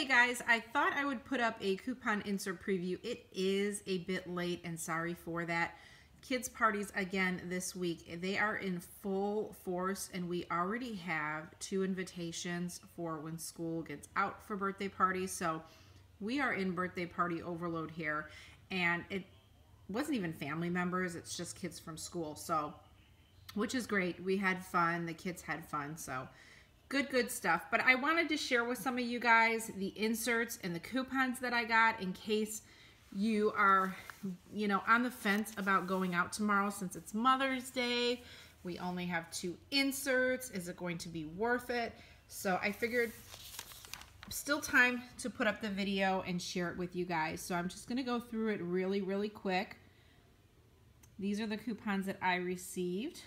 Hey guys, I thought I would put up a coupon insert preview. It is a bit late and sorry for that. Kids parties again this week. They are in full force and we already have two invitations for when school gets out for birthday parties. So we are in birthday party overload here and it wasn't even family members. It's just kids from school. So, which is great. We had fun. The kids had fun. So good, good stuff. But I wanted to share with some of you guys the inserts and the coupons that I got in case you are, you know, on the fence about going out tomorrow since it's Mother's Day. We only have two inserts. Is it going to be worth it? So I figured still time to put up the video and share it with you guys. So I'm just going to go through it really, really quick. These are the coupons that I received.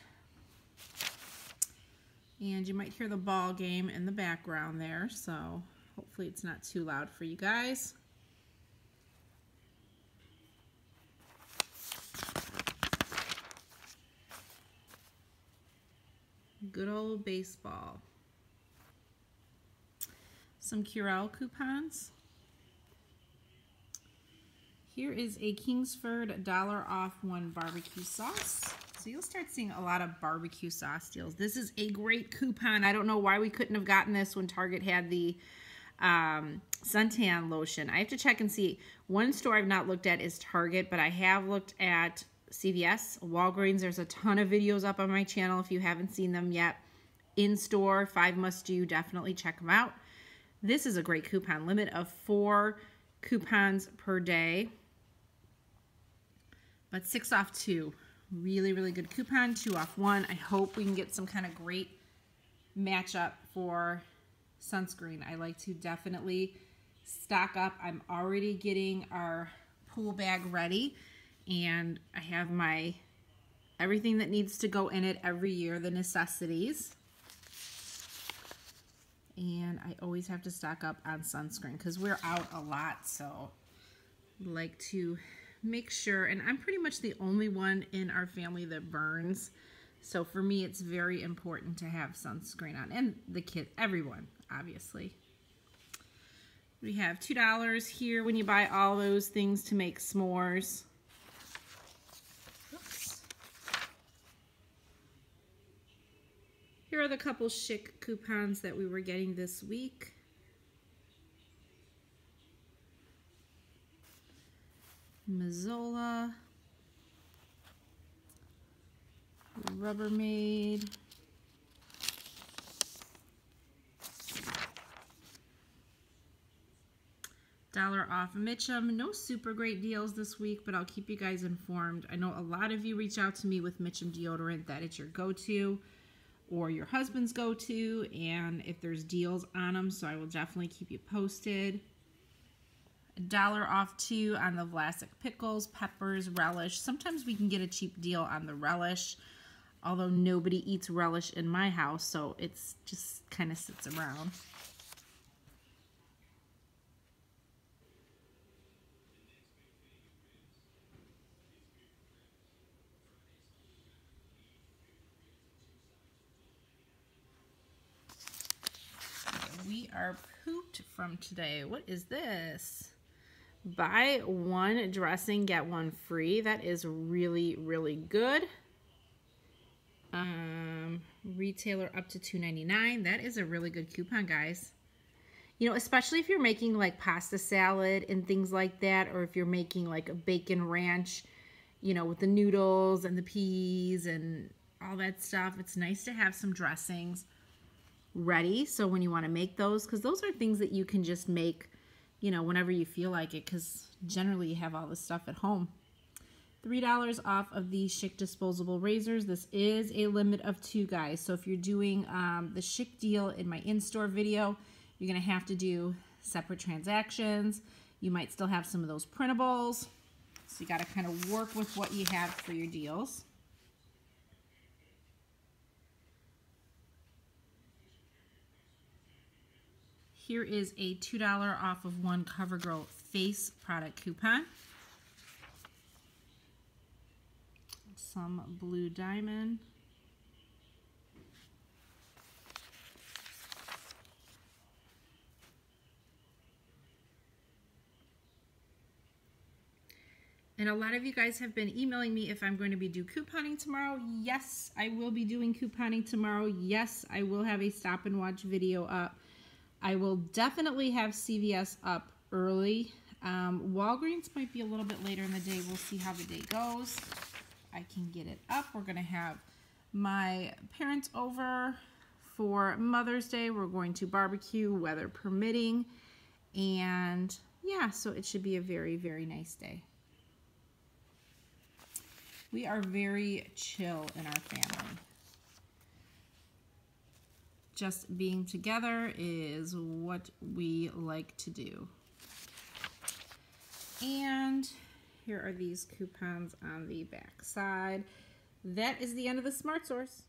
And you might hear the ball game in the background there, so hopefully it's not too loud for you guys. Good old baseball. Some Curel coupons. Here is a Kingsford dollar off one barbecue sauce. So you'll start seeing a lot of barbecue sauce deals. This is a great coupon. I don't know why we couldn't have gotten this when Target had the um, suntan lotion. I have to check and see. One store I've not looked at is Target, but I have looked at CVS, Walgreens. There's a ton of videos up on my channel if you haven't seen them yet. In store, five must do, definitely check them out. This is a great coupon, limit of four coupons per day, but six off two. Really, really good coupon, two off one. I hope we can get some kind of great matchup for sunscreen. I like to definitely stock up. I'm already getting our pool bag ready and I have my everything that needs to go in it every year, the necessities. And I always have to stock up on sunscreen because we're out a lot. So like to make sure, and I'm pretty much the only one in our family that burns. So for me, it's very important to have sunscreen on. And the kid, everyone, obviously. We have $2 here when you buy all those things to make s'mores. Here are the couple Schick coupons that we were getting this week. Mazola, Rubbermaid, dollar off Mitchum. No super great deals this week, but I'll keep you guys informed. I know a lot of you reach out to me with Mitchum deodorant that it's your go-to or your husband's go-to, and if there's deals on them, so I will definitely keep you posted a dollar off too on the Vlasic pickles, peppers, relish. Sometimes we can get a cheap deal on the relish, although nobody eats relish in my house, so it's just kind of sits around. We are pooped from today. What is this? Buy one dressing, get one free. That is really, really good. Um, retailer up to $2.99. That is a really good coupon, guys. You know, especially if you're making like pasta salad and things like that, or if you're making like a bacon ranch, you know, with the noodles and the peas and all that stuff. It's nice to have some dressings ready. So when you want to make those, because those are things that you can just make you know, whenever you feel like it, because generally you have all this stuff at home. $3 off of the Schick disposable razors. This is a limit of two, guys. So if you're doing um, the Schick deal in my in-store video, you're going to have to do separate transactions. You might still have some of those printables. So you got to kind of work with what you have for your deals. Here is a $2 off of one CoverGirl face product coupon. Some blue diamond. And a lot of you guys have been emailing me if I'm going to be do couponing tomorrow. Yes, I will be doing couponing tomorrow. Yes, I will have a stop and watch video up. I will definitely have CVS up early. Um, Walgreens might be a little bit later in the day. We'll see how the day goes. I can get it up. We're going to have my parents over for Mother's Day. We're going to barbecue, weather permitting. And yeah, so it should be a very, very nice day. We are very chill in our family. Just being together is what we like to do. And here are these coupons on the back side. That is the end of the Smart Source.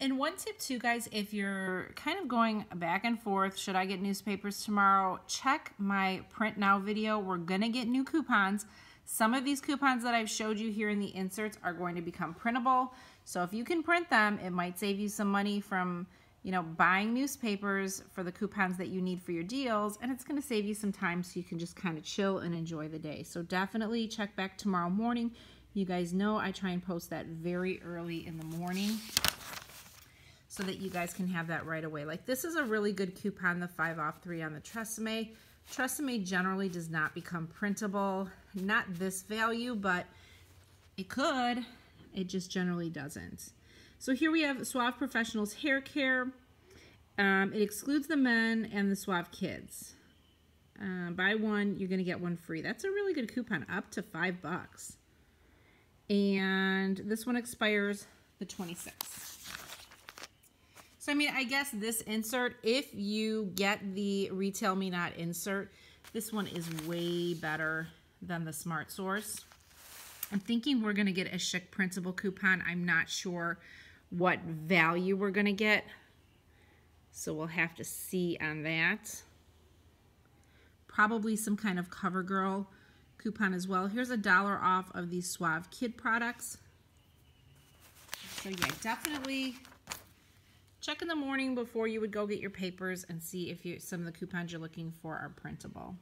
And one tip too, guys, if you're kind of going back and forth, should I get newspapers tomorrow? Check my print now video. We're gonna get new coupons. Some of these coupons that I've showed you here in the inserts are going to become printable. So if you can print them, it might save you some money from you know, buying newspapers for the coupons that you need for your deals, and it's going to save you some time so you can just kind of chill and enjoy the day. So definitely check back tomorrow morning. You guys know I try and post that very early in the morning so that you guys can have that right away. Like this is a really good coupon, the 5 off 3 on the Tresemme. Tresemme generally does not become printable. Not this value, but it could. It just generally doesn't. So here we have Suave Professionals Hair Care. Um, it excludes the men and the Suave Kids. Uh, buy one, you're going to get one free. That's a really good coupon, up to five bucks. And this one expires the 26th. So, I mean, I guess this insert, if you get the Retail Me Not insert, this one is way better than the Smart Source. I'm thinking we're going to get a Schick Printable coupon. I'm not sure what value we're going to get. So we'll have to see on that. Probably some kind of CoverGirl coupon as well. Here's a dollar off of these Suave Kid products. So yeah, definitely check in the morning before you would go get your papers and see if you, some of the coupons you're looking for are printable.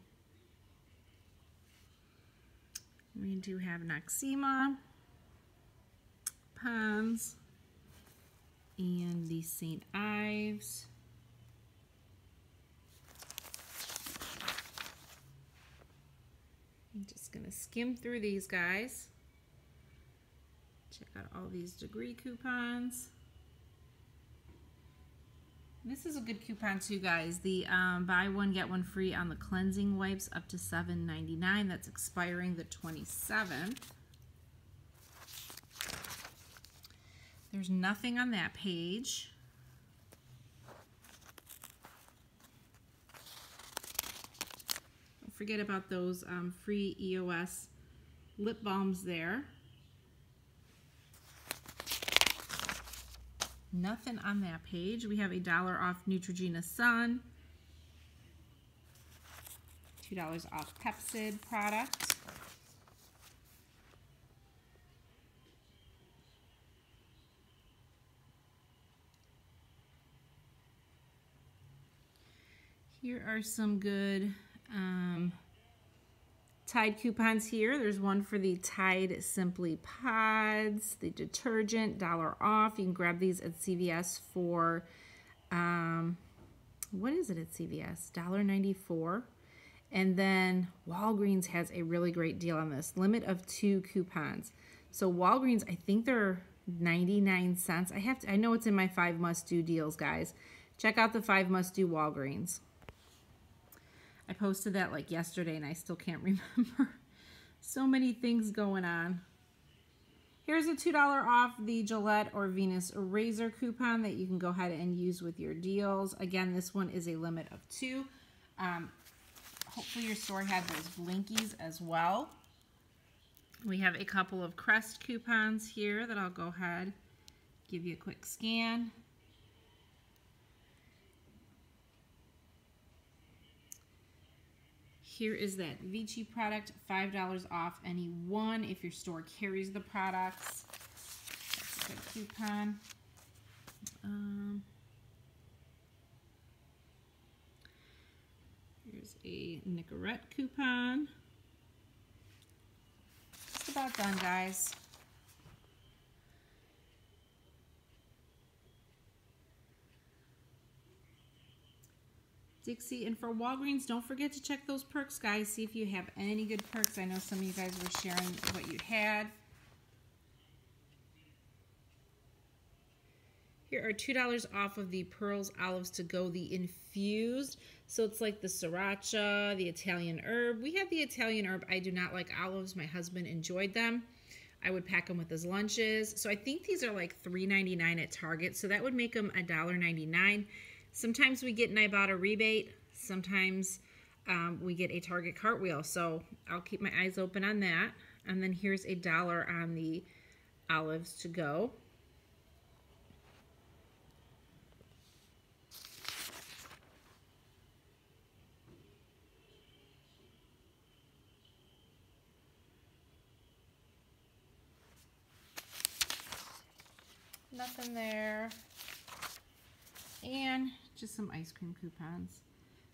We do have Noxzema, Pond's, and the St. Ives. I'm just going to skim through these guys. Check out all these degree coupons. This is a good coupon too, guys. The um, buy one, get one free on the cleansing wipes up to $7.99. That's expiring the 27th. There's nothing on that page. Don't forget about those um, free EOS lip balms there. Nothing on that page. We have a dollar off Neutrogena Sun. $2 off Pepcid product. Here are some good um, Tide coupons here. There's one for the Tide Simply Pods, the detergent, dollar off. You can grab these at CVS for, um, what is it at CVS? $1.94. And then Walgreens has a really great deal on this. Limit of two coupons. So Walgreens, I think they're 99 cents. I have to, I know it's in my five must do deals, guys. Check out the five must do Walgreens. I posted that like yesterday and I still can't remember. so many things going on. Here's a $2 off the Gillette or Venus razor coupon that you can go ahead and use with your deals. Again, this one is a limit of two. Um, hopefully your store had those blinkies as well. We have a couple of Crest coupons here that I'll go ahead give you a quick scan. Here is that Vichy product, $5 off any one if your store carries the products. A coupon. Um, here's a Nicorette coupon. Just about done, guys. Dixie. And for Walgreens, don't forget to check those perks, guys. See if you have any good perks. I know some of you guys were sharing what you had. Here are $2 off of the Pearls Olives to go, the infused. So it's like the sriracha, the Italian herb. We have the Italian herb. I do not like olives. My husband enjoyed them. I would pack them with his lunches. So I think these are like $3.99 at Target. So that would make them $1.99. Sometimes we get an Ibotta rebate. Sometimes um, we get a Target cartwheel. So I'll keep my eyes open on that. And then here's a dollar on the olives to go. Nothing there. And just some ice cream coupons.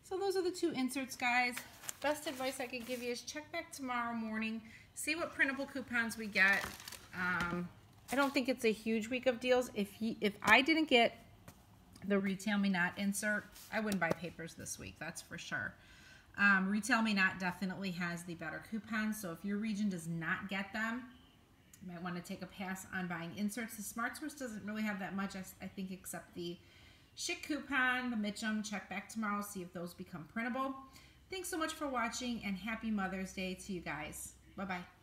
So those are the two inserts, guys. Best advice I could give you is check back tomorrow morning, see what printable coupons we get. Um, I don't think it's a huge week of deals. If you, if I didn't get the Retail Me Not insert, I wouldn't buy papers this week, that's for sure. Um, Retail Me Not definitely has the better coupons, so if your region does not get them, you might want to take a pass on buying inserts. The Smart Source doesn't really have that much, I, I think, except the Schick coupon, the Mitchum. Check back tomorrow, see if those become printable. Thanks so much for watching, and happy Mother's Day to you guys. Bye-bye.